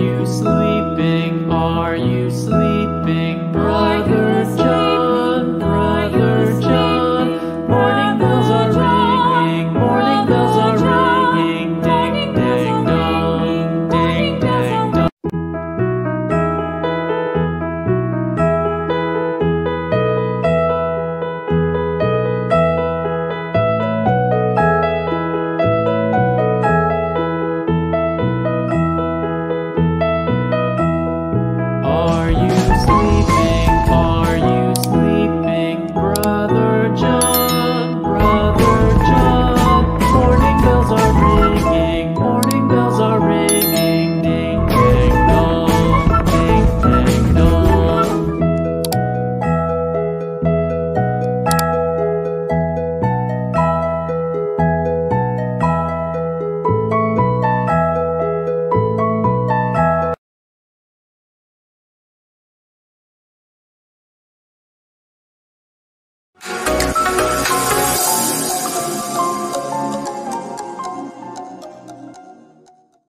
you sleeping? Are you sleeping?